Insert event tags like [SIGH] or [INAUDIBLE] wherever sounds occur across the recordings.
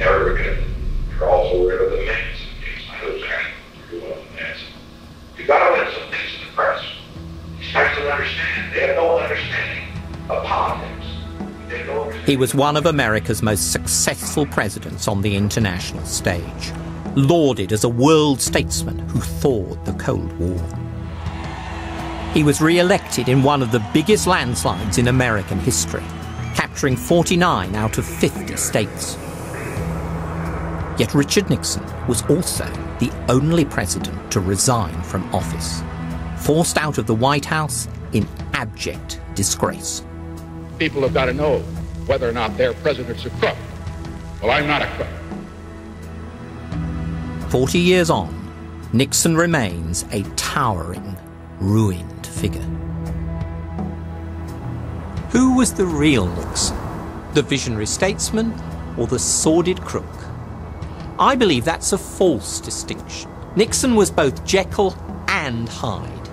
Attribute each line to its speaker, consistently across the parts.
Speaker 1: of the. You gotta win some in the press.
Speaker 2: He was one of America's most successful presidents on the international stage, lauded as a world statesman who thawed the Cold War. He was re elected in one of the biggest landslides in American history, capturing 49 out of 50 states. Yet Richard Nixon was also the only president to resign from office, forced out of the White House in abject disgrace.
Speaker 3: People have got to know whether or not their president's a crook. Well, I'm not a crook.
Speaker 2: Forty years on, Nixon remains a towering, ruined figure. Who was the real Nixon? The visionary statesman or the sordid crook? I believe that's a false distinction. Nixon was both Jekyll and Hyde,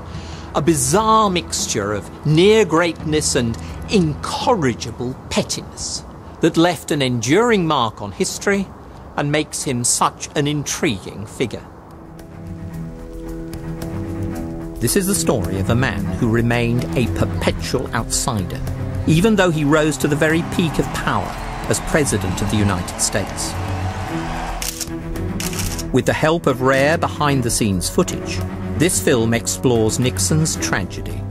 Speaker 2: a bizarre mixture of near greatness and incorrigible pettiness that left an enduring mark on history and makes him such an intriguing figure. This is the story of a man who remained a perpetual outsider, even though he rose to the very peak of power as President of the United States. With the help of rare behind the scenes footage, this film explores Nixon's tragedy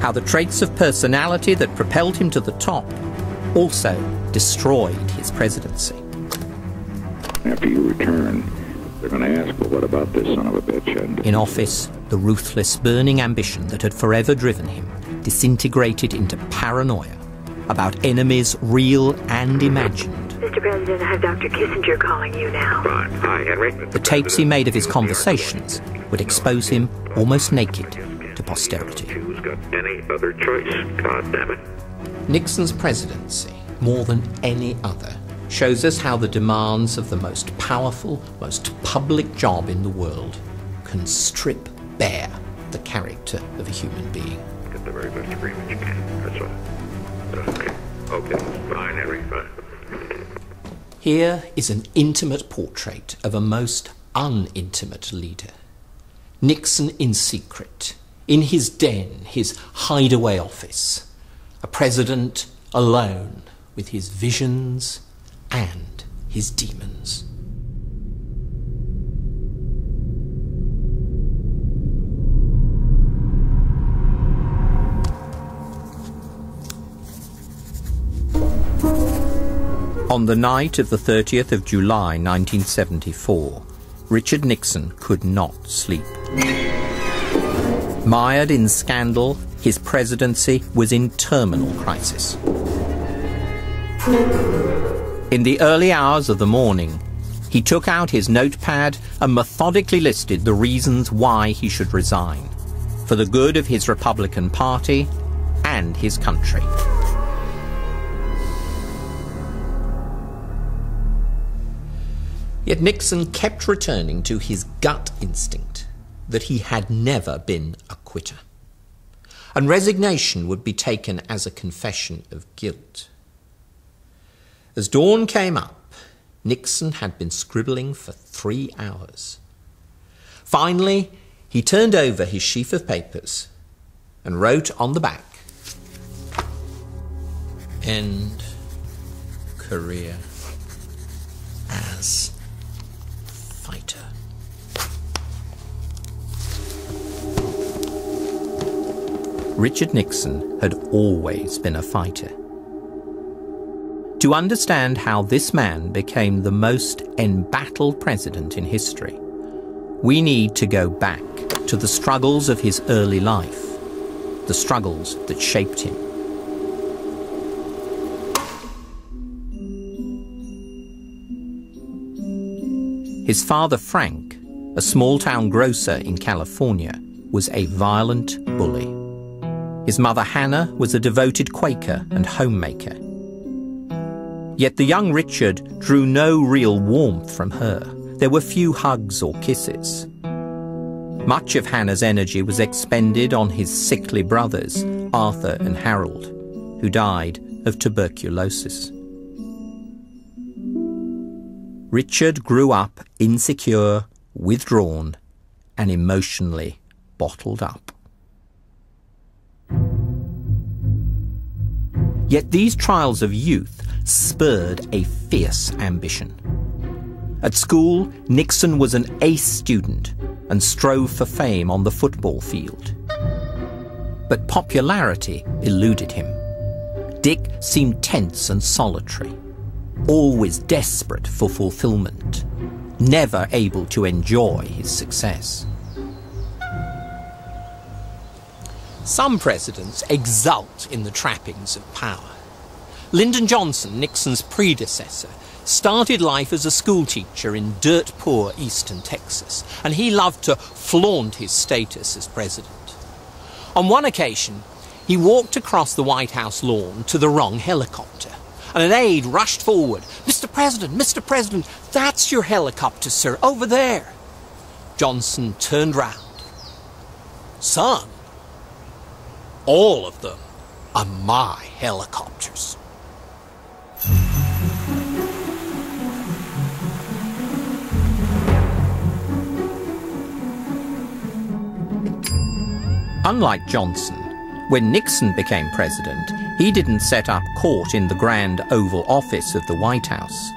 Speaker 2: how the traits of personality that propelled him to the top also destroyed his presidency.
Speaker 4: After you return, they're going to ask, well, what about this son of a bitch? And
Speaker 2: In office, the ruthless, burning ambition that had forever driven him disintegrated into paranoia about enemies real and imagined.
Speaker 5: Mr. President, I have Dr. Kissinger calling you now.
Speaker 4: Fine. Hi, Henry.
Speaker 2: The tapes he made of his conversations would expose him almost naked to posterity.
Speaker 4: Who's got any other choice? God damn it.
Speaker 2: Nixon's presidency, more than any other, shows us how the demands of the most powerful, most public job in the world can strip bare the character of a human being.
Speaker 4: Get the very best agreement you can. That's all. Uh, okay. Okay. Fine, Henry. Fine.
Speaker 2: Here is an intimate portrait of a most unintimate leader. Nixon in secret, in his den, his hideaway office. A president alone with his visions and his demons. On the night of the 30th of July 1974, Richard Nixon could not sleep. Mired in scandal, his presidency was in terminal crisis. In the early hours of the morning, he took out his notepad and methodically listed the reasons why he should resign for the good of his Republican Party and his country. Yet Nixon kept returning to his gut instinct that he had never been a quitter. And resignation would be taken as a confession of guilt. As dawn came up, Nixon had been scribbling for three hours. Finally, he turned over his sheaf of papers and wrote on the back End career as fighter. Richard Nixon had always been a fighter. To understand how this man became the most embattled president in history, we need to go back to the struggles of his early life, the struggles that shaped him. His father, Frank, a small town grocer in California, was a violent bully. His mother, Hannah, was a devoted Quaker and homemaker. Yet the young Richard drew no real warmth from her. There were few hugs or kisses. Much of Hannah's energy was expended on his sickly brothers, Arthur and Harold, who died of tuberculosis. Richard grew up insecure, withdrawn, and emotionally bottled up. Yet these trials of youth spurred a fierce ambition. At school, Nixon was an ace student and strove for fame on the football field. But popularity eluded him. Dick seemed tense and solitary, always desperate for fulfillment, never able to enjoy his success. Some presidents exult in the trappings of power. Lyndon Johnson, Nixon's predecessor, started life as a schoolteacher in dirt poor eastern Texas, and he loved to flaunt his status as president. On one occasion, he walked across the White House lawn to the wrong helicopter, and an aide rushed forward. Mr. President, Mr. President, that's your helicopter, sir, over there. Johnson turned round. Son, all of them are my helicopters. Unlike Johnson, when Nixon became president, he didn't set up court in the grand Oval Office of the White House.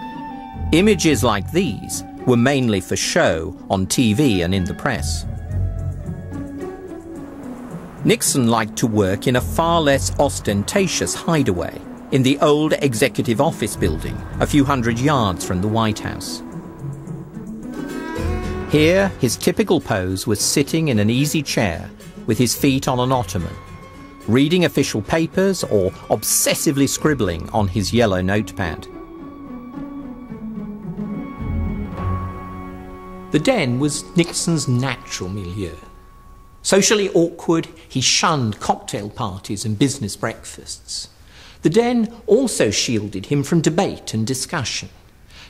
Speaker 2: Images like these were mainly for show on TV and in the press. Nixon liked to work in a far less ostentatious hideaway in the old Executive Office building, a few hundred yards from the White House. Here, his typical pose was sitting in an easy chair with his feet on an ottoman, reading official papers or obsessively scribbling on his yellow notepad. The den was Nixon's natural milieu. Socially awkward, he shunned cocktail parties and business breakfasts. The den also shielded him from debate and discussion.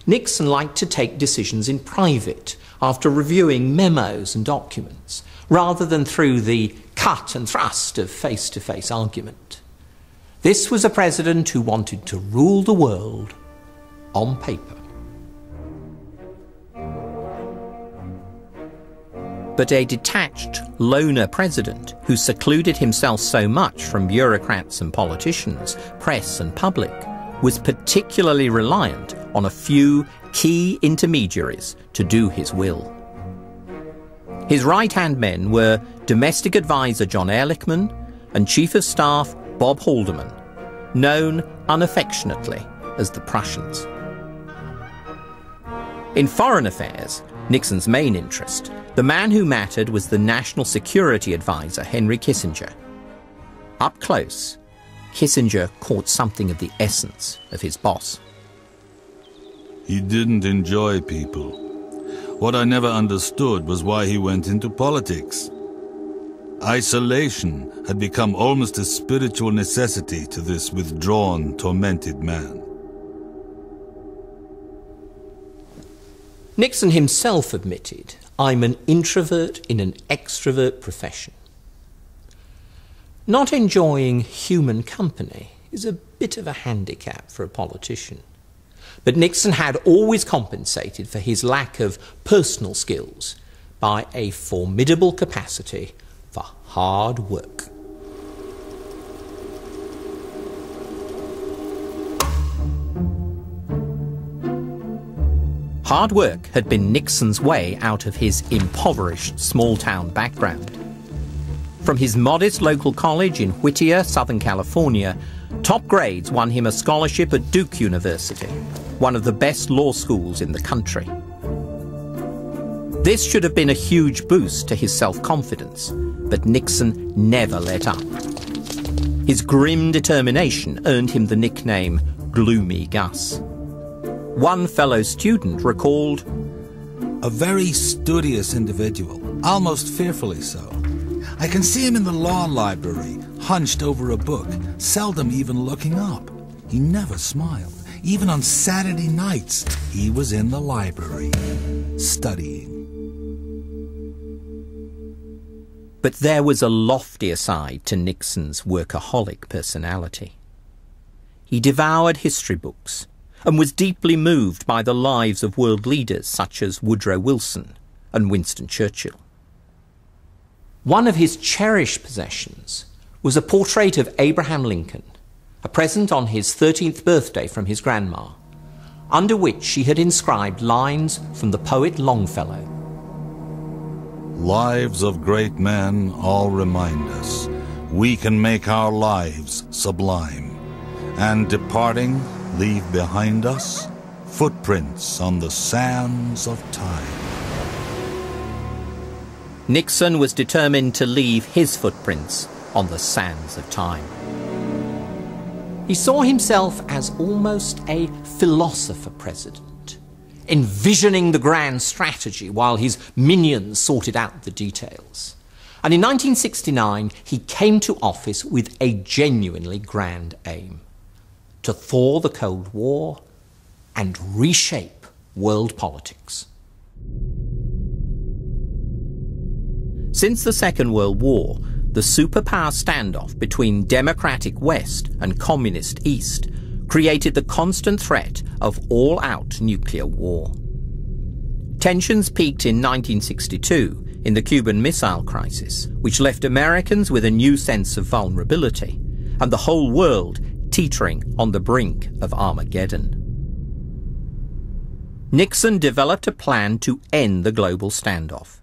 Speaker 2: Nixon liked to take decisions in private after reviewing memos and documents, rather than through the cut and thrust of face to face argument. This was a president who wanted to rule the world on paper. but a detached, loner president who secluded himself so much from bureaucrats and politicians, press and public, was particularly reliant on a few key intermediaries to do his will. His right hand men were domestic adviser John Ehrlichman and Chief of Staff Bob Haldeman, known unaffectionately as the Prussians. In foreign affairs, Nixon's main interest, the man who mattered was the National Security Advisor, Henry Kissinger. Up close, Kissinger caught something of the essence of his boss.
Speaker 6: He didn't enjoy people. What I never understood was why he went into politics. Isolation had become almost a spiritual necessity to this withdrawn, tormented man.
Speaker 2: Nixon himself admitted, I'm an introvert in an extrovert profession. Not enjoying human company is a bit of a handicap for a politician. But Nixon had always compensated for his lack of personal skills by a formidable capacity for hard work. Hard work had been Nixon's way out of his impoverished small town background. From his modest local college in Whittier, Southern California, top grades won him a scholarship at Duke University, one of the best law schools in the country. This should have been a huge boost to his self confidence, but Nixon never let up. His grim determination earned him the nickname Gloomy Gus. One fellow student recalled,
Speaker 7: A very studious individual, almost fearfully so. I can see him in the law library, hunched over a book, seldom even looking up. He never smiled. Even on Saturday nights, he was in the library, studying.
Speaker 2: But there was a loftier side to Nixon's workaholic personality. He devoured history books, and was deeply moved by the lives of world leaders such as Woodrow Wilson and Winston Churchill. One of his cherished possessions was a portrait of Abraham Lincoln, a present on his 13th birthday from his grandma, under which she had inscribed lines from the poet Longfellow.
Speaker 6: Lives of great men all remind us we can make our lives sublime, and departing, leave behind us footprints on the sands of time.
Speaker 2: Nixon was determined to leave his footprints on the sands of time. He saw himself as almost a philosopher president, envisioning the grand strategy while his minions sorted out the details. And in 1969, he came to office with a genuinely grand aim to thaw the Cold War and reshape world politics. Since the Second World War, the superpower standoff between democratic West and communist East created the constant threat of all out nuclear war. Tensions peaked in 1962 in the Cuban Missile Crisis, which left Americans with a new sense of vulnerability, and the whole world teetering on the brink of Armageddon. Nixon developed a plan to end the global standoff.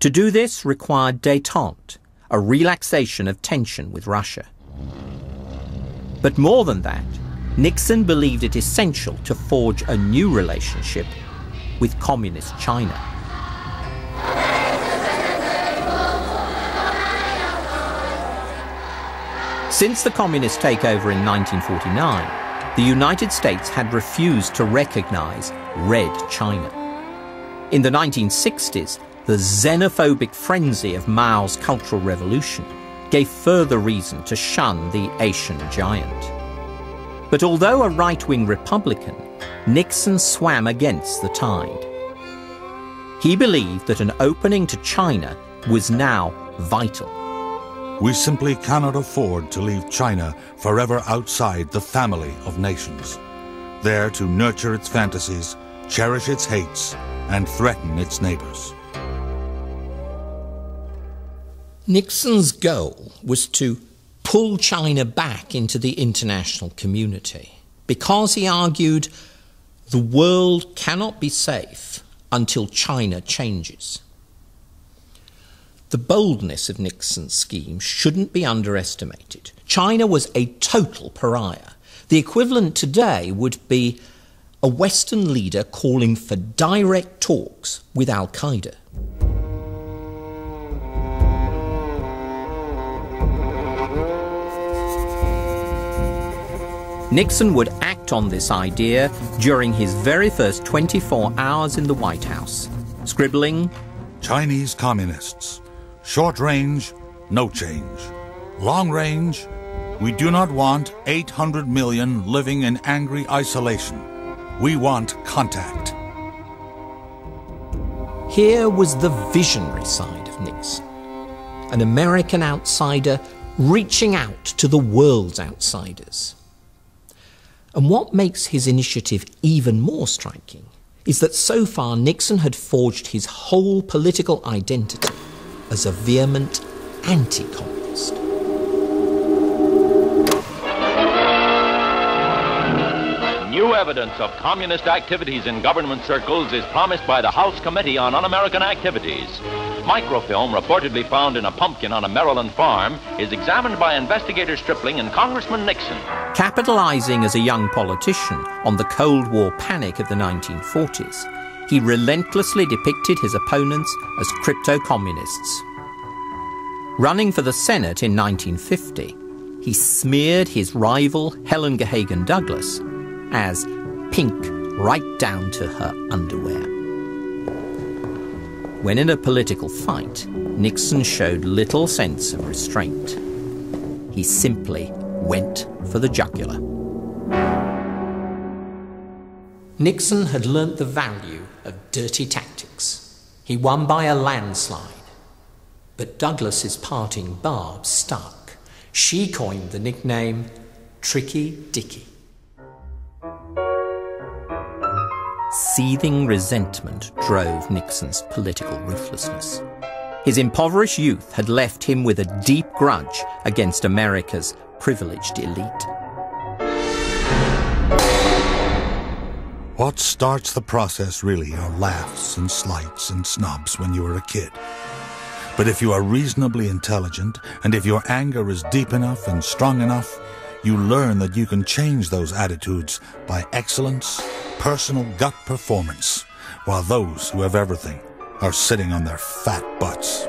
Speaker 2: To do this required detente, a relaxation of tension with Russia. But more than that, Nixon believed it essential to forge a new relationship with Communist China. Since the communist takeover in 1949, the United States had refused to recognize Red China. In the 1960s, the xenophobic frenzy of Mao's Cultural Revolution gave further reason to shun the Asian giant. But although a right wing Republican, Nixon swam against the tide. He believed that an opening to China was now vital.
Speaker 6: We simply cannot afford to leave China forever outside the family of nations, there to nurture its fantasies, cherish its hates, and threaten its neighbors.
Speaker 2: Nixon's goal was to pull China back into the international community because he argued the world cannot be safe until China changes. The boldness of Nixon's scheme shouldn't be underestimated. China was a total pariah. The equivalent today would be a Western leader calling for direct talks with Al Qaeda. Nixon would act on this idea during his very first 24 hours in the White House, scribbling
Speaker 6: Chinese communists. Short range, no change. Long range, we do not want 800 million living in angry isolation. We want contact.
Speaker 2: Here was the visionary side of Nixon an American outsider reaching out to the world's outsiders. And what makes his initiative even more striking is that so far Nixon had forged his whole political identity as a vehement anti communist.
Speaker 8: New evidence of communist activities in government circles is promised by the House Committee on Un American Activities. Microfilm reportedly found in a pumpkin on a Maryland farm is examined by investigator Stripling and Congressman Nixon.
Speaker 2: Capitalizing as a young politician on the Cold War panic of the 1940s, he relentlessly depicted his opponents as crypto communists. Running for the Senate in 1950, he smeared his rival Helen Gahagan Douglas as pink right down to her underwear. When in a political fight, Nixon showed little sense of restraint. He simply went for the jugular. Nixon had learnt the value of dirty tactics. He won by a landslide. But Douglas's parting barb stuck. She coined the nickname Tricky Dicky. Seething resentment drove Nixon's political ruthlessness. His impoverished youth had left him with a deep grudge against America's privileged elite.
Speaker 6: What starts the process really are laughs and slights and snubs when you are a kid. But if you are reasonably intelligent, and if your anger is deep enough and strong enough, you learn that you can change those attitudes by excellence, personal gut performance, while those who have everything are sitting on their fat butts.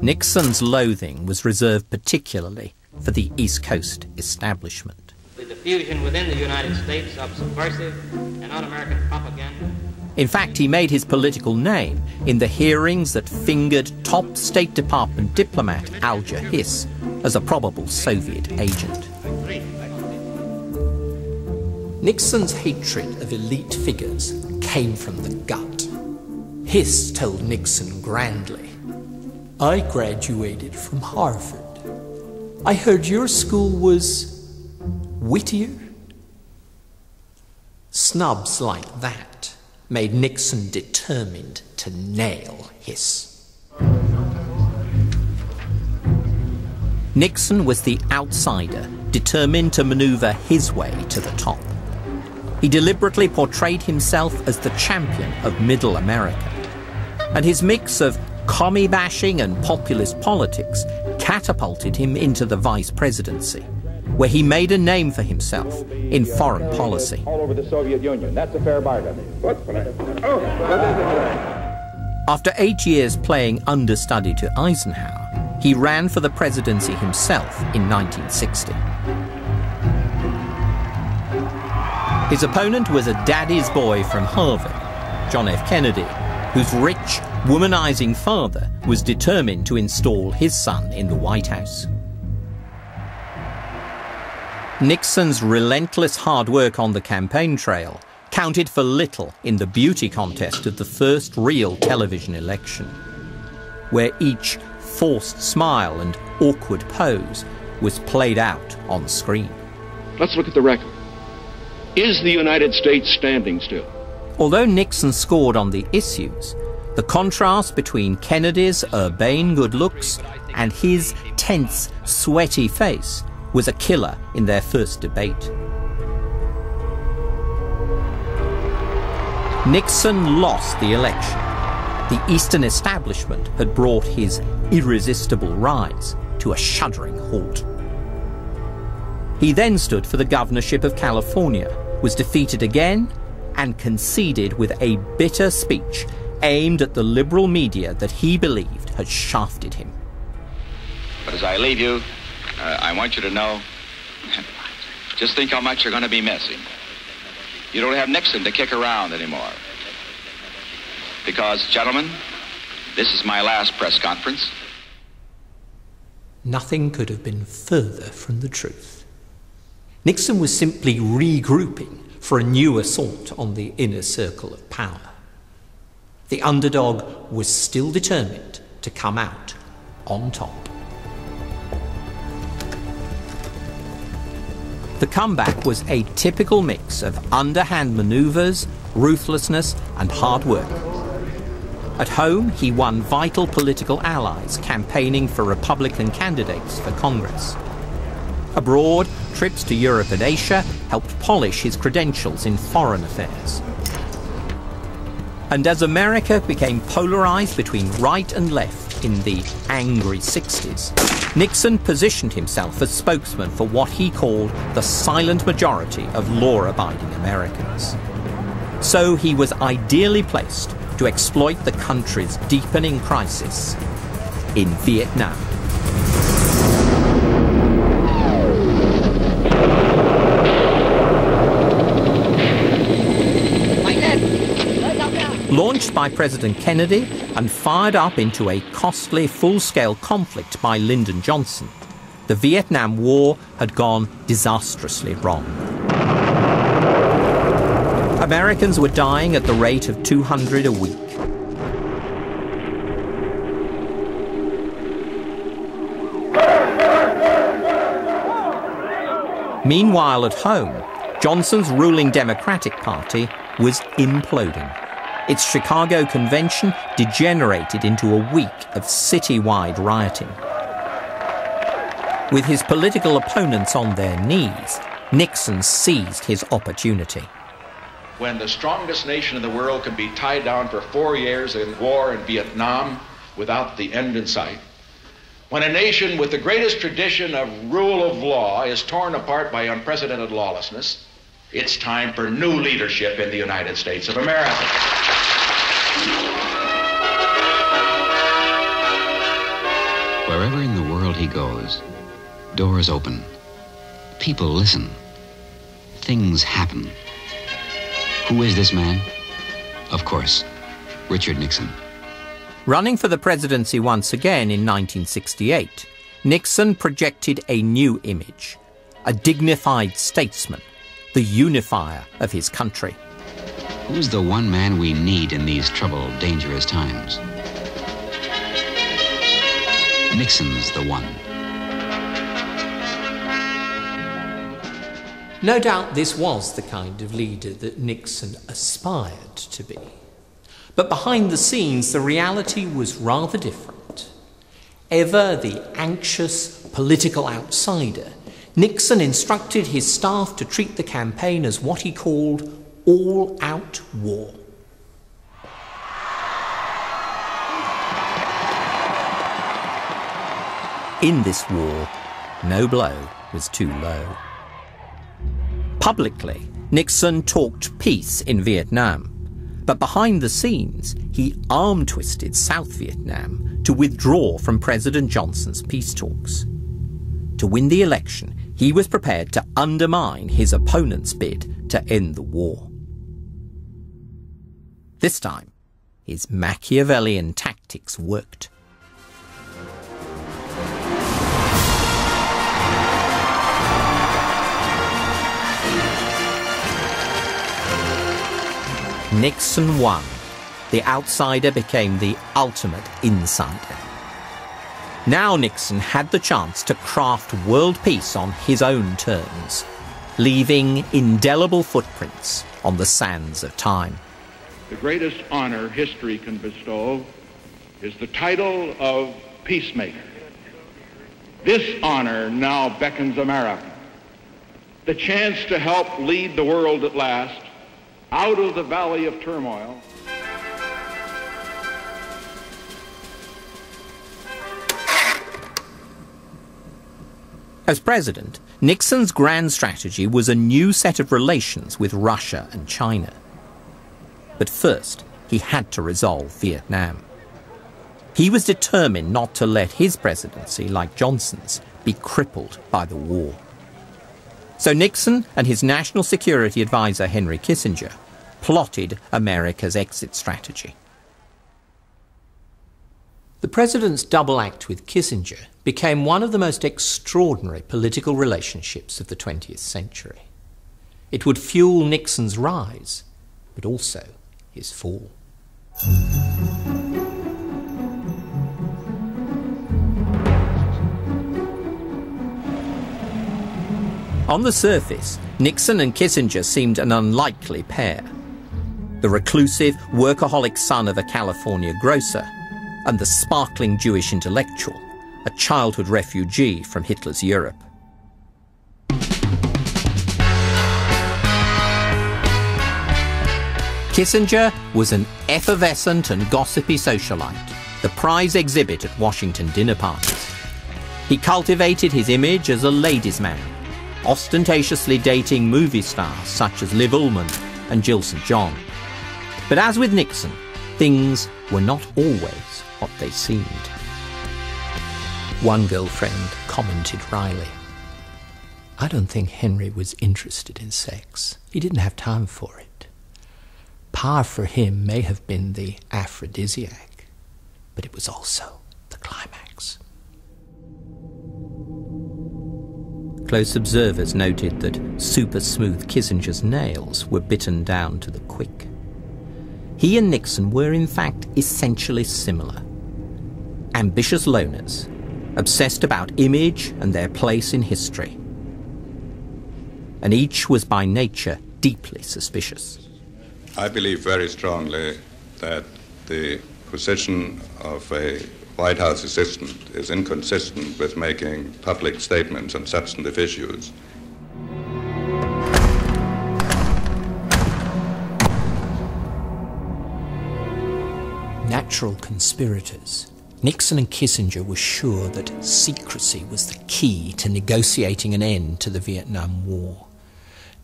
Speaker 2: Nixon's loathing was reserved particularly for the East Coast establishment The
Speaker 9: diffusion within the United States of subversive and un-American propaganda.
Speaker 2: In fact, he made his political name in the hearings that fingered top State Department diplomat Alger Hiss as a probable Soviet agent. Nixon's hatred of elite figures came from the gut. Hiss told Nixon grandly, I graduated from Harvard. I heard your school was Whittier? Snubs like that made Nixon determined to nail Hiss. Nixon was the outsider, determined to maneuver his way to the top. He deliberately portrayed himself as the champion of middle America. And his mix of commie bashing and populist politics catapulted him into the vice presidency where he made a name for himself in foreign policy.
Speaker 10: All over the Soviet Union. That's a fair bargain. Oh.
Speaker 2: After eight years playing understudy to Eisenhower, he ran for the presidency himself in 1960. His opponent was a daddy's boy from Harvard, John F. Kennedy, whose rich, womanizing father was determined to install his son in the White House. Nixon's relentless hard work on the campaign trail counted for little in the beauty contest of the first real television election, where each forced smile and awkward pose was played out on screen.
Speaker 3: Let's look at the record. Is the United States standing still?
Speaker 2: Although Nixon scored on the issues, the contrast between Kennedy's urbane good looks and his tense, sweaty face was a killer in their first debate. Nixon lost the election. The Eastern establishment had brought his irresistible rise to a shuddering halt. He then stood for the governorship of California, was defeated again, and conceded with a bitter speech aimed at the liberal media that he believed had shafted him.
Speaker 11: But as I leave you, uh, I want you to know, just think how much you're going to be missing. You don't have Nixon to kick around anymore. Because, gentlemen, this is my last press conference.
Speaker 2: Nothing could have been further from the truth. Nixon was simply regrouping for a new assault on the inner circle of power. The underdog was still determined to come out on top. The comeback was a typical mix of underhand maneuvers, ruthlessness, and hard work. At home, he won vital political allies campaigning for Republican candidates for Congress. Abroad, trips to Europe and Asia helped polish his credentials in foreign affairs. And as America became polarized between right and left in the angry 60s, Nixon positioned himself as spokesman for what he called the silent majority of law abiding Americans. So he was ideally placed to exploit the country's deepening crisis in Vietnam. Launched by President Kennedy and fired up into a costly full scale conflict by Lyndon Johnson, the Vietnam War had gone disastrously wrong. Americans were dying at the rate of 200 a week. Meanwhile, at home, Johnson's ruling Democratic Party was imploding. Its Chicago convention degenerated into a week of citywide rioting. With his political opponents on their knees, Nixon seized his opportunity.
Speaker 3: When the strongest nation in the world can be tied down for four years in war in Vietnam without the end in sight, when a nation with the greatest tradition of rule of law is torn apart by unprecedented lawlessness, it's time for new leadership in the United States of America.
Speaker 12: Wherever in the world he goes, doors open, people listen, things happen. Who is this man? Of course, Richard Nixon.
Speaker 2: Running for the presidency once again in 1968, Nixon projected a new image a dignified statesman the unifier of his country.
Speaker 12: Who's the one man we need in these troubled, dangerous times? Nixon's the one.
Speaker 2: No doubt this was the kind of leader that Nixon aspired to be. But behind the scenes, the reality was rather different. Ever the anxious political outsider, Nixon instructed his staff to treat the campaign as what he called all out war. In this war, no blow was too low. Publicly, Nixon talked peace in Vietnam, but behind the scenes, he arm twisted South Vietnam to withdraw from President Johnson's peace talks. To win the election, he was prepared to undermine his opponent's bid to end the war. This time, his Machiavellian tactics worked. Nixon won. The outsider became the ultimate insider. Now Nixon had the chance to craft world peace on his own terms, leaving indelible footprints on the sands of time.
Speaker 3: The greatest honor history can bestow is the title of peacemaker. This honor now beckons America the chance to help lead the world at last out of the valley of turmoil
Speaker 2: As president, Nixon's grand strategy was a new set of relations with Russia and China. But first, he had to resolve Vietnam. He was determined not to let his presidency, like Johnson's, be crippled by the war. So Nixon and his national security advisor Henry Kissinger plotted America's exit strategy. The president's double act with Kissinger became one of the most extraordinary political relationships of the 20th century. It would fuel Nixon's rise, but also his fall. On the surface, Nixon and Kissinger seemed an unlikely pair. The reclusive, workaholic son of a California grocer and the sparkling Jewish intellectual, a childhood refugee from Hitler's Europe. Kissinger was an effervescent and gossipy socialite, the prize exhibit at Washington dinner parties. He cultivated his image as a ladies' man, ostentatiously dating movie stars such as Liv Ullmann and Jill St. John. But as with Nixon, things were not always what they seemed. One girlfriend commented wryly, I don't think Henry was interested in sex. He didn't have time for it. Power for him may have been the aphrodisiac, but it was also the climax. Close observers noted that super smooth Kissinger's nails were bitten down to the quick. He and Nixon were, in fact, essentially similar ambitious loners, obsessed about image and their place in history. and each was by nature deeply suspicious.
Speaker 13: I believe very strongly that the position of a White House assistant is inconsistent with making public statements on substantive issues.
Speaker 2: Natural conspirators. Nixon and Kissinger were sure that secrecy was the key to negotiating an end to the Vietnam War,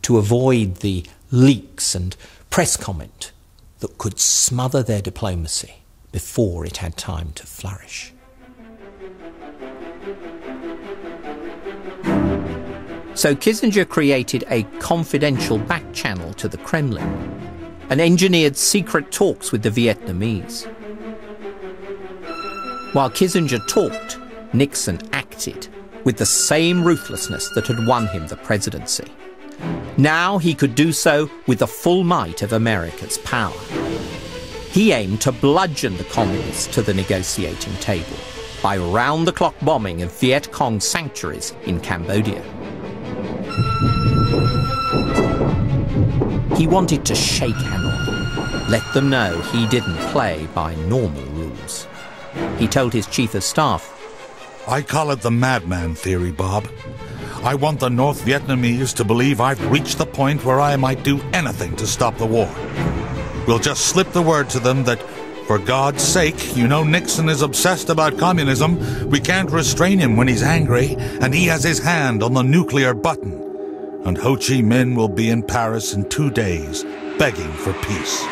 Speaker 2: to avoid the leaks and press comment that could smother their diplomacy before it had time to flourish. So Kissinger created a confidential back channel to the Kremlin and engineered secret talks with the Vietnamese. While Kissinger talked, Nixon acted with the same ruthlessness that had won him the presidency. Now he could do so with the full might of America's power. He aimed to bludgeon the communists to the negotiating table by round the clock bombing of Viet Cong sanctuaries in Cambodia. He wanted to shake Hanoi, let them know he didn't play by normal rules. He told his chief of staff,
Speaker 6: I call it the madman theory, Bob. I want the North Vietnamese to believe I've reached the point where I might do anything to stop the war. We'll just slip the word to them that, for God's sake, you know Nixon is obsessed about communism. We can't restrain him when he's angry, and he has his hand on the nuclear button. And Ho Chi Minh will be in Paris in two days, begging for peace.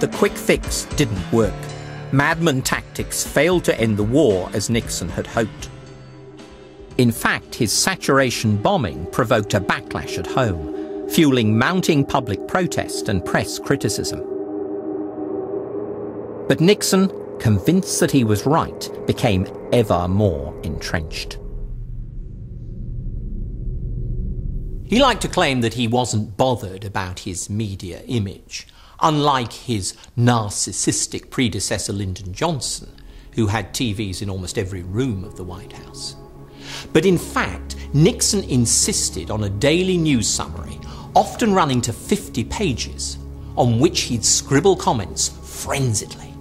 Speaker 2: The quick fix didn't work. Madman tactics failed to end the war as Nixon had hoped. In fact, his saturation bombing provoked a backlash at home, fueling mounting public protest and press criticism. But Nixon, convinced that he was right, became ever more entrenched. He liked to claim that he wasn't bothered about his media image unlike his narcissistic predecessor Lyndon Johnson, who had TVs in almost every room of the White House. But in fact, Nixon insisted on a daily news summary, often running to 50 pages, on which he'd scribble comments frenziedly.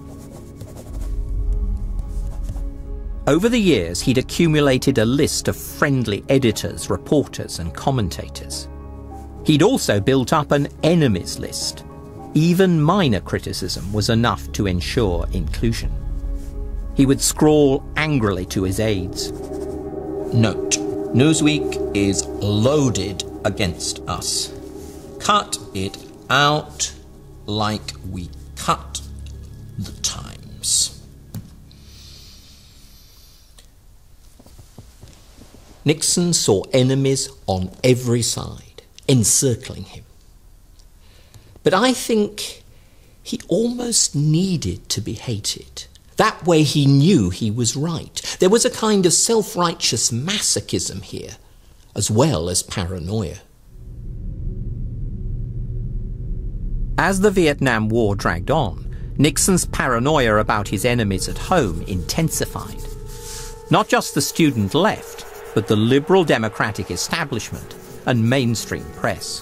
Speaker 2: Over the years, he'd accumulated a list of friendly editors, reporters, and commentators. He'd also built up an enemies list even minor criticism was enough to ensure inclusion. He would scrawl angrily to his aides. Note, Newsweek is loaded against us. Cut it out like we cut the Times. Nixon saw enemies on every side, encircling him. But I think he almost needed to be hated. That way he knew he was right. There was a kind of self righteous masochism here, as well as paranoia. As the Vietnam War dragged on, Nixon's paranoia about his enemies at home intensified. Not just the student left, but the liberal democratic establishment and mainstream press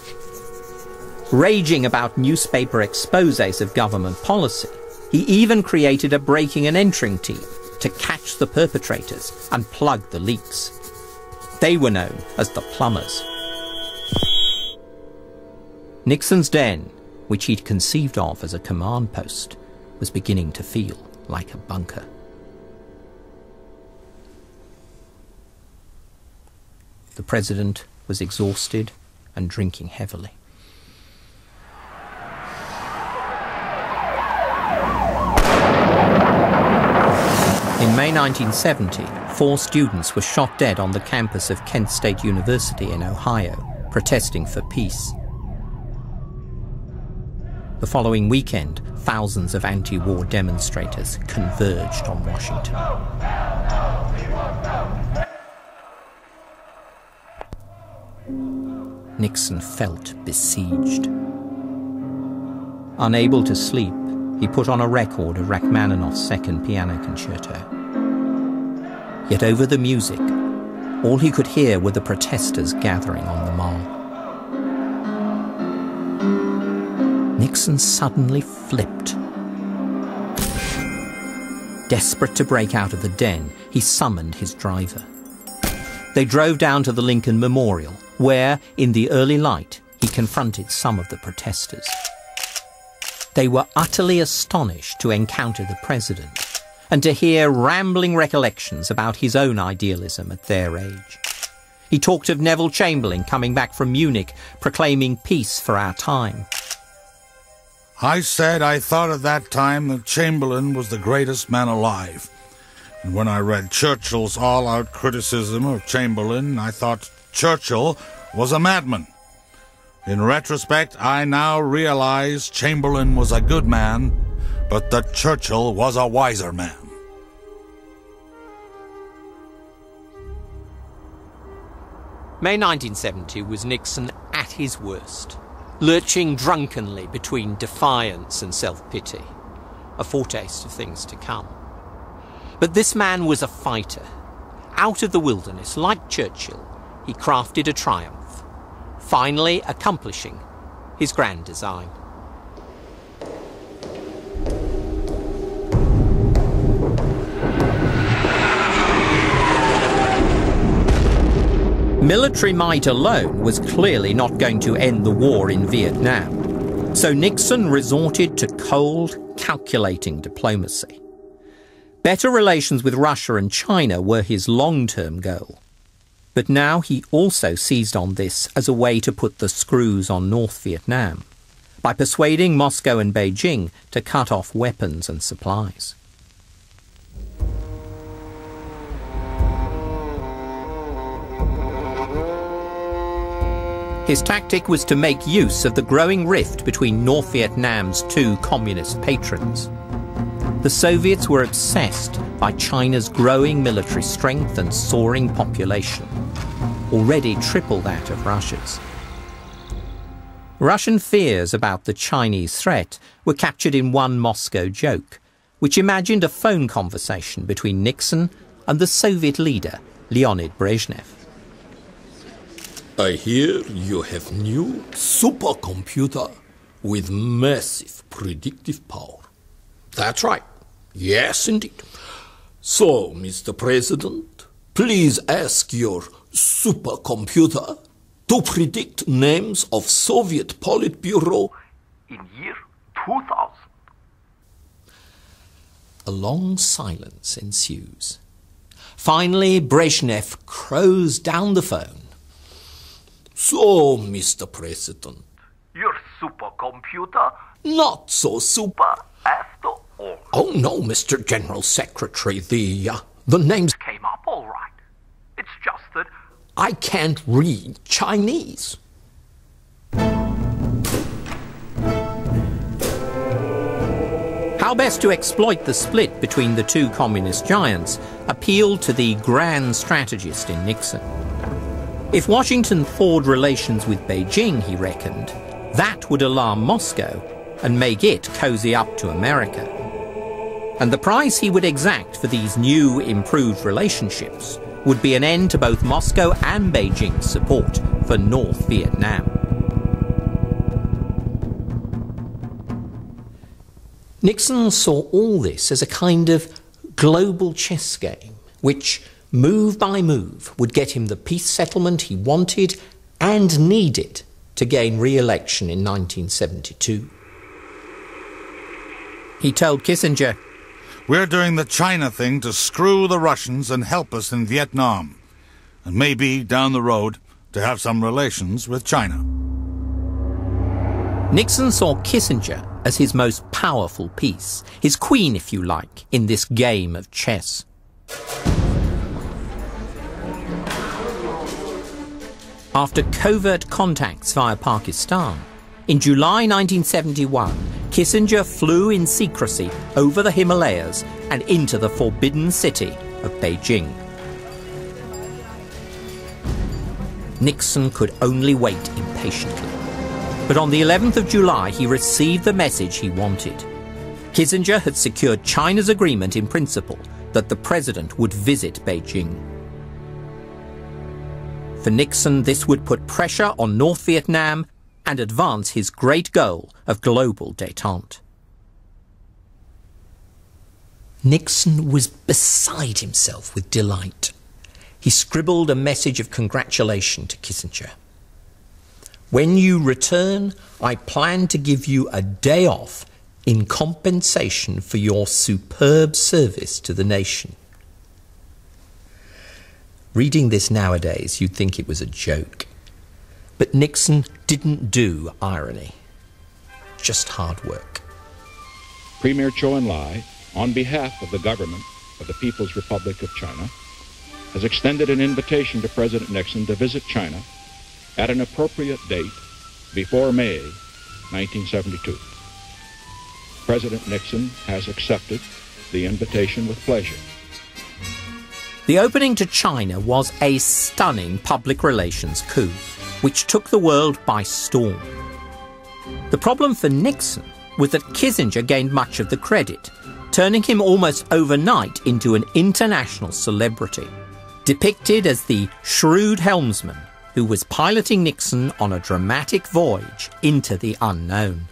Speaker 2: raging about newspaper exposes of government policy. He even created a breaking and entering team to catch the perpetrators and plug the leaks. They were known as the plumbers. Nixon's den, which he'd conceived of as a command post, was beginning to feel like a bunker. The president was exhausted and drinking heavily. In May 1970, four students were shot dead on the campus of Kent State University in Ohio, protesting for peace. The following weekend, thousands of anti war demonstrators converged on Washington. Nixon felt besieged. Unable to sleep, he put on a record of Rachmaninoff's second piano concerto. Yet over the music, all he could hear were the protesters gathering on the Mall. Nixon suddenly flipped. Desperate to break out of the den, he summoned his driver. They drove down to the Lincoln Memorial, where, in the early light, he confronted some of the protesters. They were utterly astonished to encounter the president and to hear rambling recollections about his own idealism at their age. He talked of Neville Chamberlain coming back from Munich, proclaiming peace for our time.
Speaker 6: I said I thought at that time that Chamberlain was the greatest man alive. And when I read Churchill's all out criticism of Chamberlain, I thought Churchill was a madman. In retrospect, I now realize Chamberlain was a good man, but that Churchill was a wiser man.
Speaker 2: May 1970 was Nixon at his worst, lurching drunkenly between defiance and self pity, a foretaste of things to come. But this man was a fighter. Out of the wilderness, like Churchill, he crafted a triumph finally accomplishing his grand design. Military might alone was clearly not going to end the war in Vietnam, so Nixon resorted to cold, calculating diplomacy. Better relations with Russia and China were his long term goal. But now he also seized on this as a way to put the screws on North Vietnam by persuading Moscow and Beijing to cut off weapons and supplies. His tactic was to make use of the growing rift between North Vietnam's two communist patrons. The Soviets were obsessed by China's growing military strength and soaring population already triple that of Russia's. Russian fears about the Chinese threat were captured in one Moscow joke, which imagined a phone conversation between Nixon and the Soviet leader, Leonid Brezhnev.
Speaker 14: I hear you have new supercomputer with massive predictive power. That's right. Yes, indeed. So, Mr. President, please ask your supercomputer to predict names of Soviet Politburo
Speaker 15: in year 2000.
Speaker 2: A long silence ensues. Finally, Brezhnev crows down the phone.
Speaker 14: So, Mr. President.
Speaker 15: Your supercomputer?
Speaker 14: Not so super
Speaker 15: after all.
Speaker 14: Oh, no, Mr. General Secretary. The, uh, the names
Speaker 15: came up all right. It's just that
Speaker 14: I can't read Chinese.
Speaker 2: How best to exploit the split between the two communist giants appealed to the grand strategist in Nixon. If Washington thawed relations with Beijing, he reckoned, that would alarm Moscow and make it cozy up to America. And the price he would exact for these new, improved relationships would be an end to both Moscow and Beijing's support for North Vietnam. Nixon saw all this as a kind of global chess game, which, move by move, would get him the peace settlement he wanted and needed to gain re election in 1972. He told Kissinger,
Speaker 6: we're doing the China thing to screw the Russians and help us in Vietnam. And maybe, down the road, to have some relations with China.
Speaker 2: Nixon saw Kissinger as his most powerful piece, his queen, if you like, in this game of chess. After covert contacts via Pakistan, in July 1971, Kissinger flew in secrecy over the Himalayas and into the forbidden city of Beijing. Nixon could only wait impatiently. But on the 11th of July, he received the message he wanted. Kissinger had secured China's agreement in principle that the president would visit Beijing. For Nixon, this would put pressure on North Vietnam and advance his great goal of global detente. Nixon was beside himself with delight. He scribbled a message of congratulation to Kissinger. When you return, I plan to give you a day off in compensation for your superb service to the nation. Reading this nowadays, you'd think it was a joke. But Nixon didn't do irony, just hard work.
Speaker 10: Premier Zhou Enlai, on behalf of the government of the People's Republic of China, has extended an invitation to President Nixon to visit China at an appropriate date before May 1972. President Nixon has accepted the invitation with pleasure.
Speaker 2: The opening to China was a stunning public relations coup, which took the world by storm. The problem for Nixon was that Kissinger gained much of the credit, turning him almost overnight into an international celebrity, depicted as the shrewd helmsman who was piloting Nixon on a dramatic voyage into the unknown.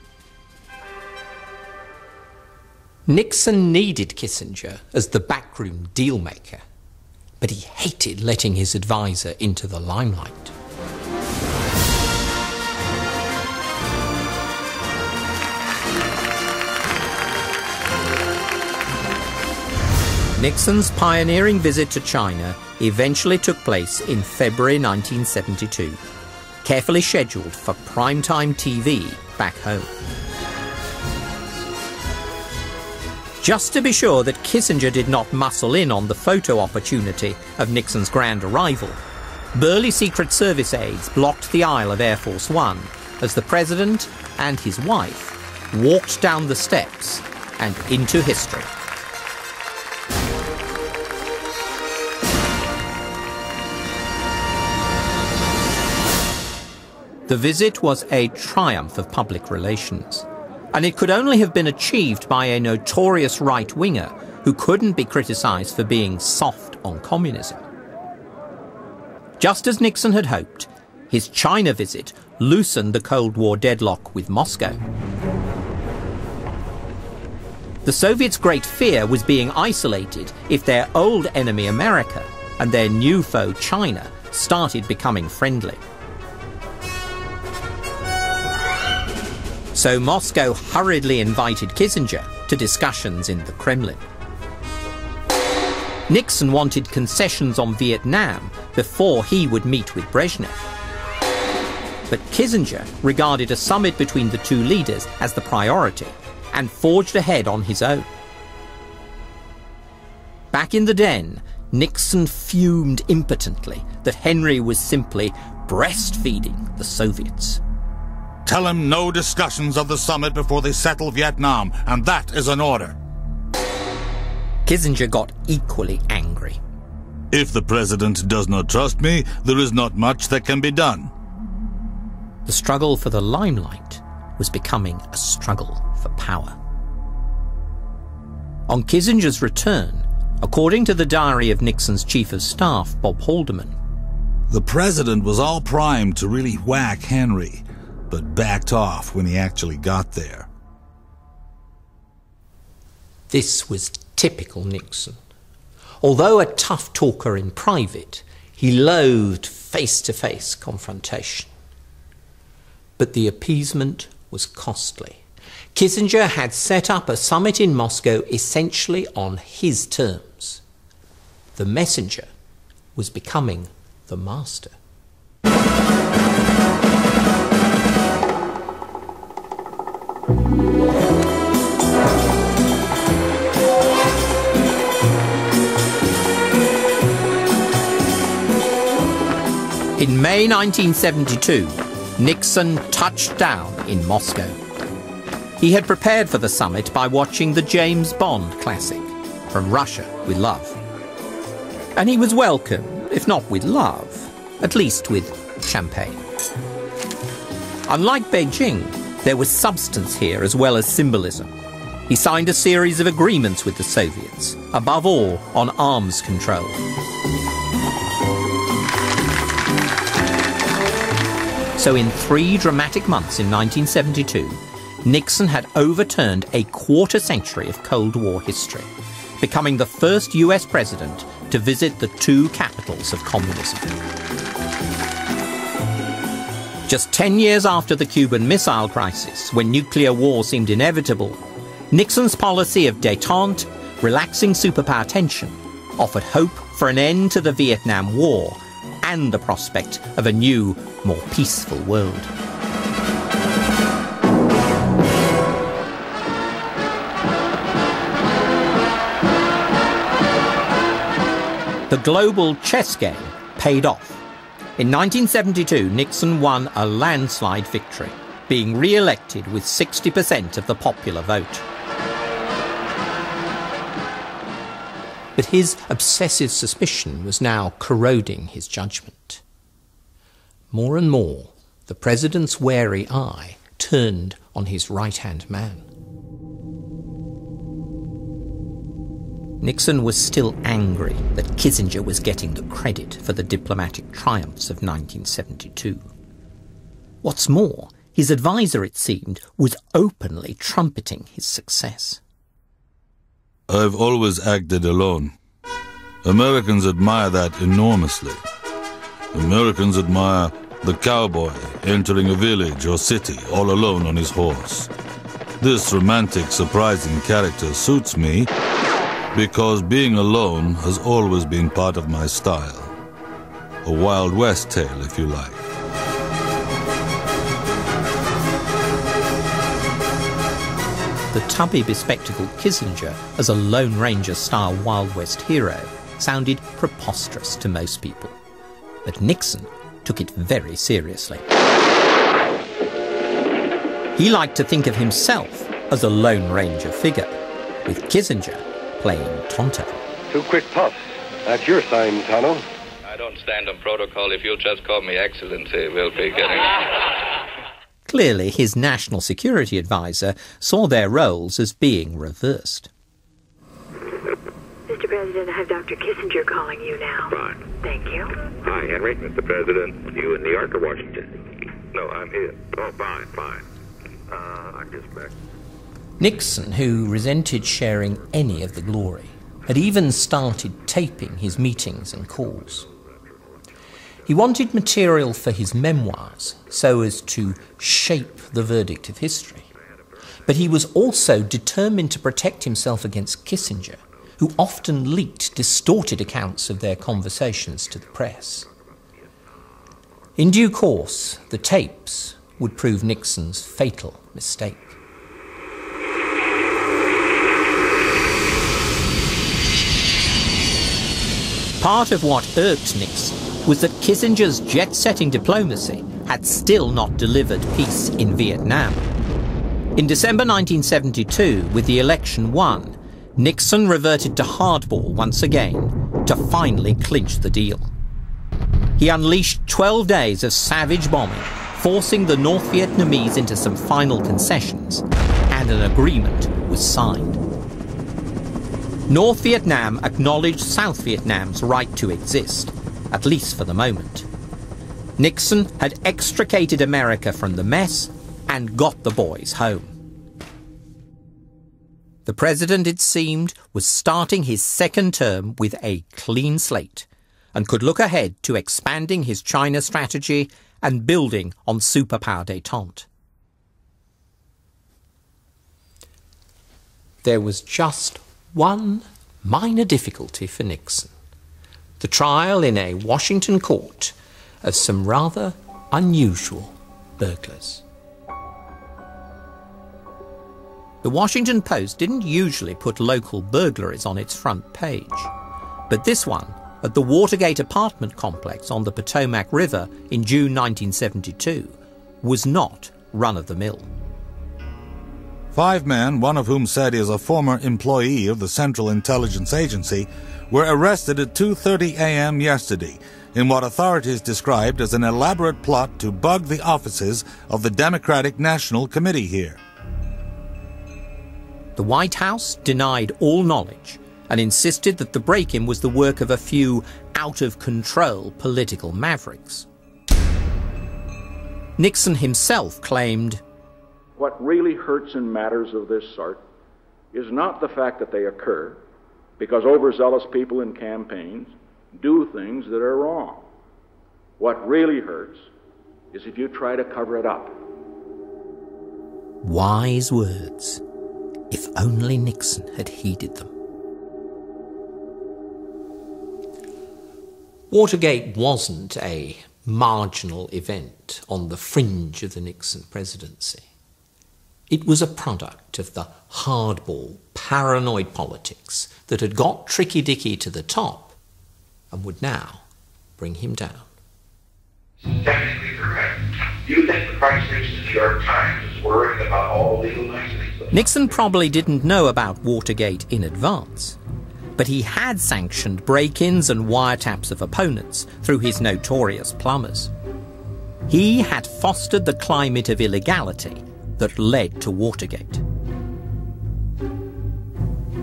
Speaker 2: Nixon needed Kissinger as the backroom dealmaker, but he hated letting his advisor into the limelight. Nixon's pioneering visit to China eventually took place in February 1972, carefully scheduled for primetime TV back home. Just to be sure that Kissinger did not muscle in on the photo opportunity of Nixon's grand arrival, burly Secret Service aides blocked the aisle of Air Force One as the president and his wife walked down the steps and into history. The visit was a triumph of public relations, and it could only have been achieved by a notorious right winger who couldn't be criticised for being soft on communism. Just as Nixon had hoped, his China visit loosened the Cold War deadlock with Moscow. The Soviets' great fear was being isolated if their old enemy America and their new foe China started becoming friendly. So Moscow hurriedly invited Kissinger to discussions in the Kremlin. Nixon wanted concessions on Vietnam before he would meet with Brezhnev. But Kissinger regarded a summit between the two leaders as the priority and forged ahead on his own. Back in the den, Nixon fumed impotently that Henry was simply breastfeeding the Soviets.
Speaker 6: Tell him no discussions of the summit before they settle Vietnam, and that is an order.
Speaker 2: Kissinger got equally angry.
Speaker 6: If the president does not trust me, there is not much that can be done.
Speaker 2: The struggle for the limelight was becoming a struggle for power. On Kissinger's return, according to the diary of Nixon's chief of staff, Bob Haldeman,
Speaker 7: the president was all primed to really whack Henry, but backed off when he actually got there.
Speaker 2: This was typical Nixon. Although a tough talker in private, he loathed face to face confrontation. But the appeasement was costly. Kissinger had set up a summit in Moscow essentially on his terms. The messenger was becoming the master. In May 1972, Nixon touched down in Moscow. He had prepared for the summit by watching the James Bond classic, From Russia with Love. And he was welcome, if not with love, at least with champagne. Unlike Beijing, there was substance here as well as symbolism. He signed a series of agreements with the Soviets, above all on arms control. So, in three dramatic months in 1972, Nixon had overturned a quarter century of Cold War history, becoming the first US president to visit the two capitals of communism. Just 10 years after the Cuban Missile Crisis, when nuclear war seemed inevitable, Nixon's policy of detente, relaxing superpower tension, offered hope for an end to the Vietnam War and the prospect of a new, more peaceful world. The global chess game paid off. In 1972, Nixon won a landslide victory, being re elected with 60% of the popular vote. But his obsessive suspicion was now corroding his judgment. More and more, the president's wary eye turned on his right hand man. Nixon was still angry that Kissinger was getting the credit for the diplomatic triumphs of 1972. What's more, his advisor, it seemed, was openly trumpeting his success.
Speaker 6: I've always acted alone. Americans admire that enormously. Americans admire the cowboy entering a village or city all alone on his horse. This romantic, surprising character suits me because being alone has always been part of my style. A Wild West tale, if you like.
Speaker 2: The tubby bespectacled Kissinger as a Lone Ranger style Wild West hero sounded preposterous to most people. But Nixon took it very seriously. He liked to think of himself as a Lone Ranger figure, with Kissinger playing Tonto.
Speaker 16: Two quick puffs. That's your sign, Tonto.
Speaker 17: I don't stand on protocol. If you'll just call me Excellency, we'll be getting. [LAUGHS]
Speaker 2: Clearly, his national security advisor saw their roles as being reversed.
Speaker 5: Mr. President, I have Dr. Kissinger calling you now.
Speaker 18: Fine.
Speaker 5: Thank you.
Speaker 18: Hi, Henry. Mr. President, you in New York or Washington? No, I'm here. Oh, fine, fine. Uh, I'm just back.
Speaker 2: Nixon, who resented sharing any of the glory, had even started taping his meetings and calls. He wanted material for his memoirs so as to shape the verdict of history. But he was also determined to protect himself against Kissinger, who often leaked distorted accounts of their conversations to the press. In due course, the tapes would prove Nixon's fatal mistake. Part of what irked Nixon was that Kissinger's jet setting diplomacy had still not delivered peace in Vietnam. In December 1972, with the election won, Nixon reverted to hardball once again to finally clinch the deal. He unleashed 12 days of savage bombing, forcing the North Vietnamese into some final concessions, and an agreement was signed. North Vietnam acknowledged South Vietnam's right to exist, at least for the moment. Nixon had extricated America from the mess and got the boys home. The president, it seemed, was starting his second term with a clean slate and could look ahead to expanding his China strategy and building on superpower detente. There was just one minor difficulty for Nixon the trial in a Washington court of some rather unusual burglars. The Washington Post didn't usually put local burglaries on its front page, but this one, at the Watergate apartment complex on the Potomac River in June 1972, was not run of the mill.
Speaker 6: Five men, one of whom said he is a former employee of the Central Intelligence Agency, were arrested at 2:30 a.m. yesterday in what authorities described as an elaborate plot to bug the offices of the Democratic National Committee here.
Speaker 2: The White House denied all knowledge and insisted that the break in was the work of a few out of control political mavericks. Nixon himself claimed
Speaker 10: What really hurts in matters of this sort is not the fact that they occur, because overzealous people in campaigns do things that are wrong. What really hurts is if you try to cover it up.
Speaker 2: wise words. If only Nixon had heeded them. Watergate wasn't a marginal event on the fringe of the Nixon presidency. It was a product of the hardball, paranoid politics that had got Tricky Dicky to the top and would now bring him down.
Speaker 1: Technically correct. You think the New York Times is worrying about all the legal niceties?
Speaker 2: Nixon probably didn't know about Watergate in advance, but he had sanctioned break ins and wiretaps of opponents through his notorious plumbers. He had fostered the climate of illegality that led to Watergate.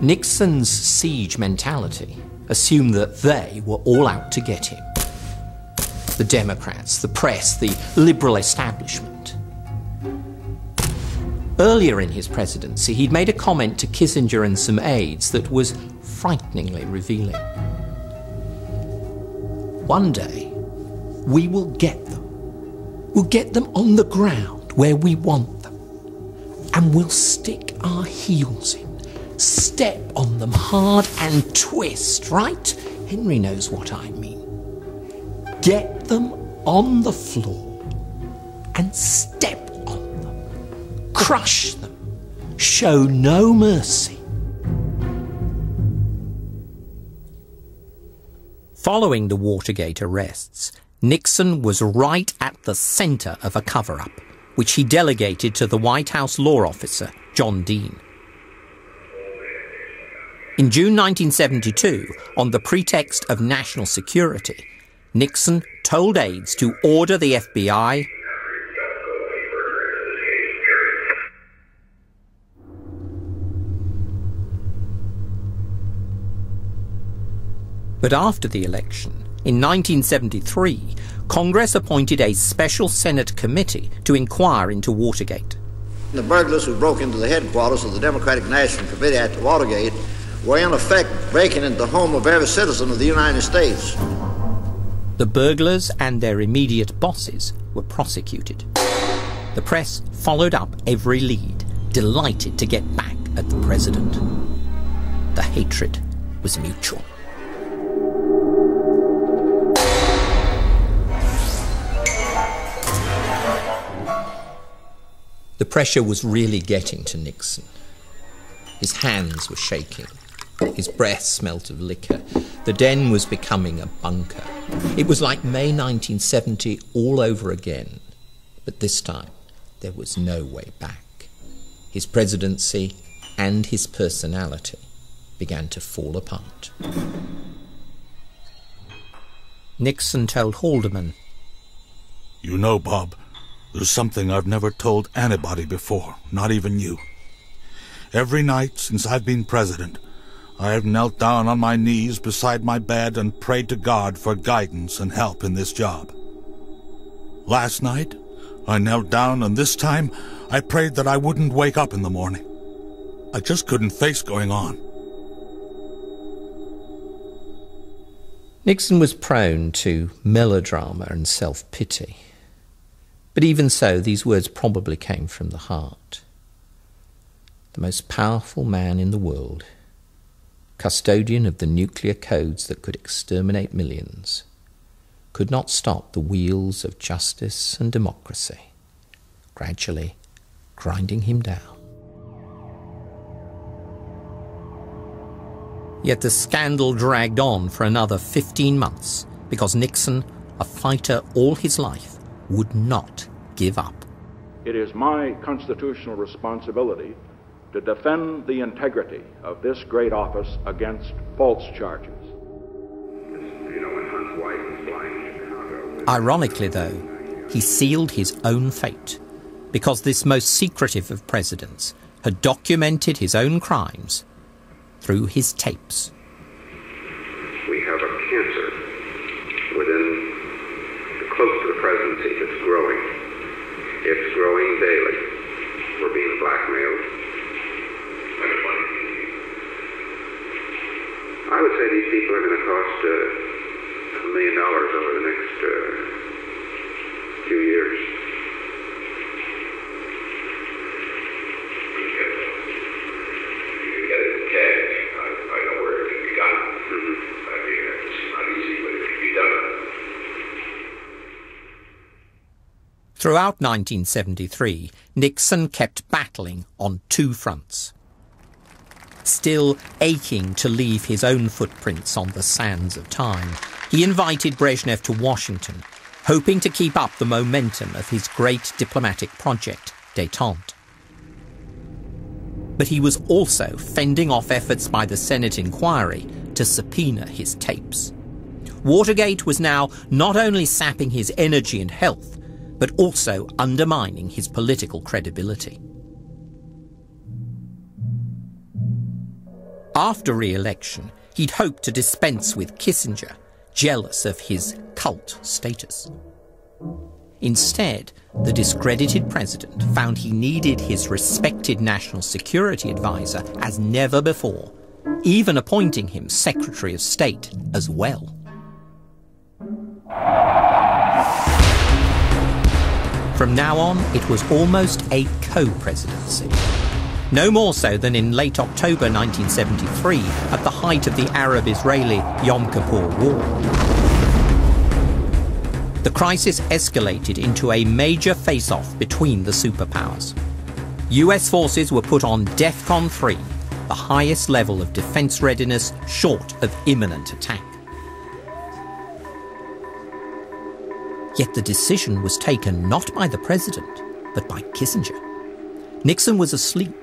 Speaker 2: Nixon's siege mentality assumed that they were all out to get him. The Democrats, the press, the liberal establishment. Earlier in his presidency, he'd made a comment to Kissinger and some aides that was frighteningly revealing. One day, we will get them. We'll get them on the ground where we want them. And we'll stick our heels in, step on them hard and twist, right? Henry knows what I mean. Get them on the floor and step on them, crush them, show no mercy. Following the Watergate arrests, Nixon was right at the centre of a cover up, which he delegated to the White House law officer, John Dean. In June 1972, on the pretext of national security, Nixon told aides to order the FBI But after the election, in 1973, Congress appointed a special Senate committee to inquire into Watergate.
Speaker 19: The burglars who broke into the headquarters of the Democratic National Committee at Watergate were in effect breaking into the home of every citizen of the United States.
Speaker 2: The burglars and their immediate bosses were prosecuted. The press followed up every lead, delighted to get back at the president. The hatred was mutual. Pressure was really getting to Nixon. His hands were shaking. His breath smelt of liquor. The den was becoming a bunker. It was like May 1970 all over again. But this time, there was no way back. His presidency and his personality began to fall apart. Nixon told Haldeman,
Speaker 6: You know, Bob, there's something I've never told anybody before, not even you. Every night since I've been president, I have knelt down on my knees beside my bed and prayed to God for guidance and help in this job. Last night, I knelt down and this time I prayed that I wouldn't wake up in the morning. I just couldn't face going on.
Speaker 2: Nixon was prone to melodrama and self pity. But even so, these words probably came from the heart. The most powerful man in the world, custodian of the nuclear codes that could exterminate millions, could not stop the wheels of justice and democracy, gradually grinding him down. Yet the scandal dragged on for another 15 months because Nixon, a fighter all his life, would not give up.
Speaker 10: It is my constitutional responsibility to defend the integrity of this great office against false charges.
Speaker 18: You know, when Hunt's wife was flying
Speaker 2: Ironically, though, he sealed his own fate because this most secretive of presidents had documented his own crimes through his tapes.
Speaker 18: We have a cancer within close to the presidency that's growing. It's growing daily. We're being blackmailed. I would say these people are going to cost uh, a million dollars over the next uh, few years.
Speaker 1: You get it in cash. I, I know where it can be got. I mean, it's not easy, but it can be done.
Speaker 2: Throughout 1973, Nixon kept battling on two fronts. Still aching to leave his own footprints on the sands of time, he invited Brezhnev to Washington, hoping to keep up the momentum of his great diplomatic project, Détente. But he was also fending off efforts by the Senate inquiry to subpoena his tapes. Watergate was now not only sapping his energy and health, but also undermining his political credibility. After re election, he'd hoped to dispense with Kissinger, jealous of his cult status. Instead, the discredited president found he needed his respected national security advisor as never before, even appointing him Secretary of State as well. From now on, it was almost a co presidency. No more so than in late October 1973, at the height of the Arab Israeli Yom Kippur War. The crisis escalated into a major face off between the superpowers. US forces were put on DEFCON 3, the highest level of defense readiness short of imminent attack. Yet the decision was taken not by the president, but by Kissinger. Nixon was asleep,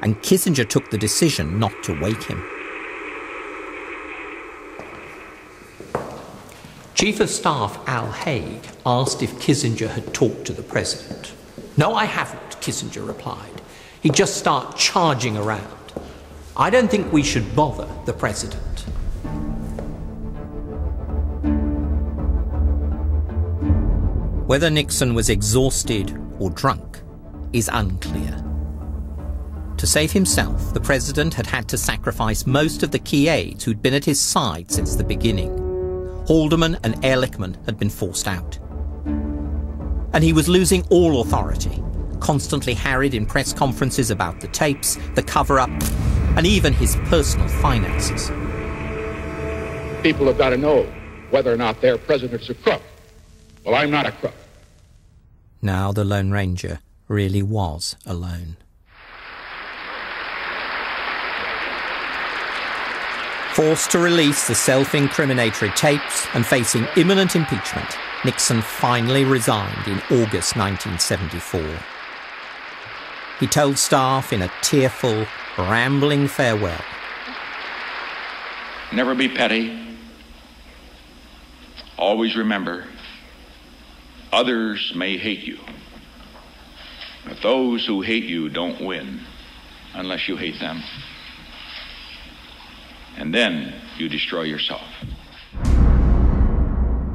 Speaker 2: and Kissinger took the decision not to wake him. Chief of Staff Al Haig asked if Kissinger had talked to the president. No, I haven't, Kissinger replied. He'd just start charging around. I don't think we should bother the president. Whether Nixon was exhausted or drunk is unclear. To save himself, the president had had to sacrifice most of the key aides who'd been at his side since the beginning. Haldeman and Ehrlichman had been forced out. And he was losing all authority, constantly harried in press conferences about the tapes, the cover up, and even his personal finances.
Speaker 10: People have got to know whether or not their president's a crook. Well, I'm not a crook.
Speaker 2: Now the Lone Ranger really was alone. Forced to release the self incriminatory tapes and facing imminent impeachment, Nixon finally resigned in August 1974. He told staff in a tearful, rambling farewell
Speaker 3: Never be petty. Always remember others may hate you, but those who hate you don't win unless you hate them. And then you destroy yourself.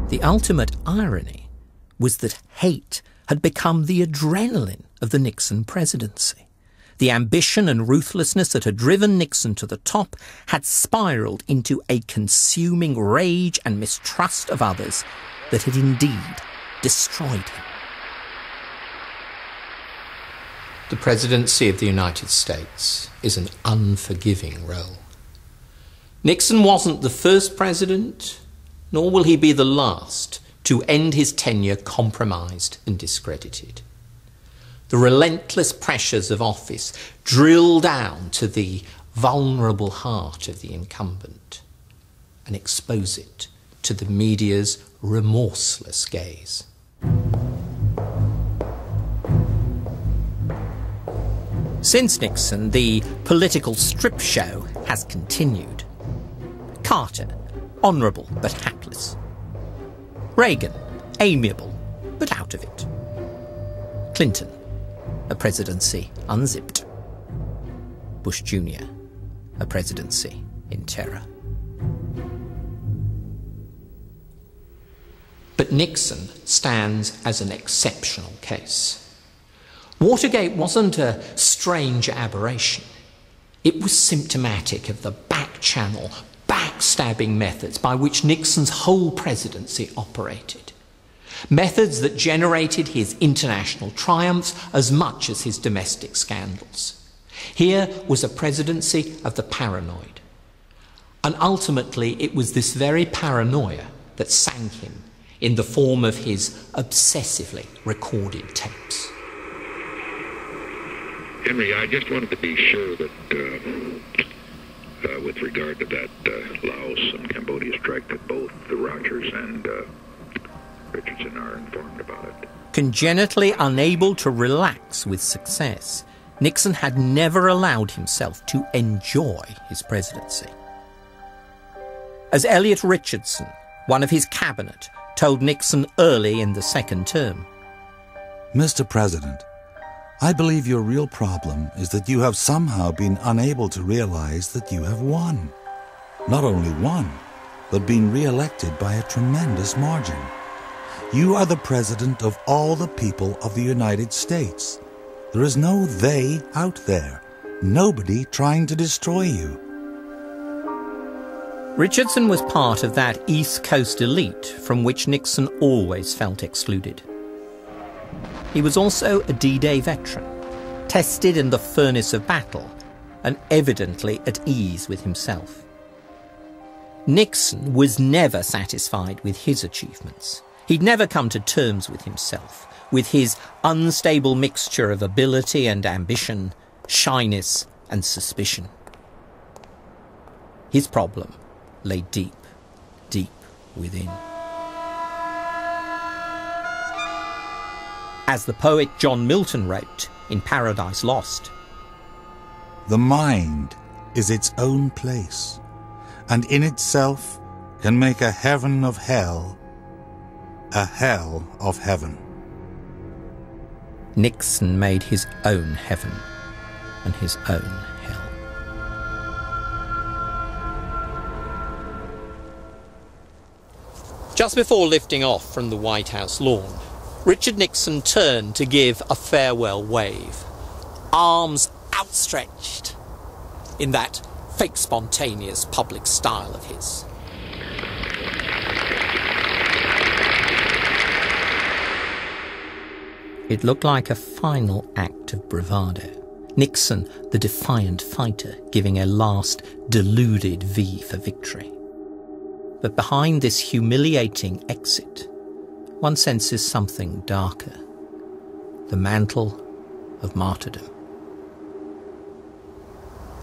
Speaker 2: The ultimate irony was that hate had become the adrenaline of the Nixon presidency. The ambition and ruthlessness that had driven Nixon to the top had spiraled into a consuming rage and mistrust of others that had indeed destroyed him. The presidency of the United States is an unforgiving role. Nixon wasn't the first president, nor will he be the last, to end his tenure compromised and discredited. The relentless pressures of office drill down to the vulnerable heart of the incumbent and expose it to the media's remorseless gaze. Since Nixon, the political strip show has continued. Carter, honourable but hapless. Reagan, amiable, but out of it. Clinton, a presidency unzipped. Bush Jr., a presidency in terror. But Nixon stands as an exceptional case. Watergate wasn't a strange aberration. It was symptomatic of the back channel, backstabbing methods by which Nixon's whole presidency operated. Methods that generated his international triumphs as much as his domestic scandals. Here was a presidency of the paranoid. And ultimately, it was this very paranoia that sank him in the form of his obsessively recorded tapes.
Speaker 4: Henry, I just wanted to be sure that, uh, uh, with regard to that uh, Laos and Cambodia strike, that both the Rogers and uh, Richardson are informed about it.
Speaker 2: Congenitally unable to relax with success, Nixon had never allowed himself to enjoy his presidency. As Elliot Richardson, one of his cabinet, told Nixon early in the second term.
Speaker 6: Mr. President, I believe your real problem is that you have somehow been unable to realize that you have won. Not only won, but been re-elected by a tremendous margin. You are the president of all the people of the United States. There is no they out there. Nobody trying to destroy you.
Speaker 2: Richardson was part of that East Coast elite from which Nixon always felt excluded. He was also a D Day veteran, tested in the furnace of battle, and evidently at ease with himself. Nixon was never satisfied with his achievements. He'd never come to terms with himself, with his unstable mixture of ability and ambition, shyness and suspicion. His problem lay deep, deep within. As the poet John Milton wrote in Paradise Lost
Speaker 6: The mind is its own place, and in itself can make a heaven of hell, a hell of heaven.
Speaker 2: Nixon made his own heaven and his own Just before lifting off from the White House lawn, Richard Nixon turned to give a farewell wave, arms outstretched in that fake spontaneous public style of his. It looked like a final act of bravado. Nixon, the defiant fighter, giving a last deluded V for victory. But behind this humiliating exit, one senses something darker the mantle of martyrdom.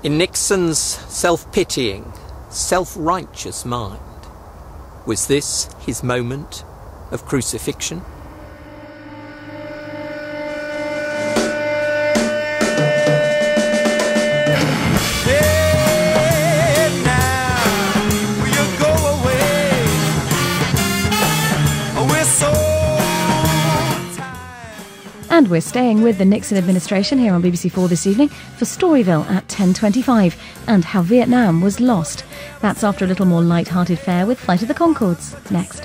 Speaker 2: In Nixon's self pitying, self righteous mind, was this his moment of crucifixion?
Speaker 20: And we're staying with the Nixon administration here on BBC4 this evening for Storyville at 10.25 and how Vietnam was lost. That's after a little more light-hearted fare with Flight of the Conchords. Next.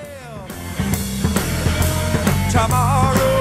Speaker 21: Tomorrow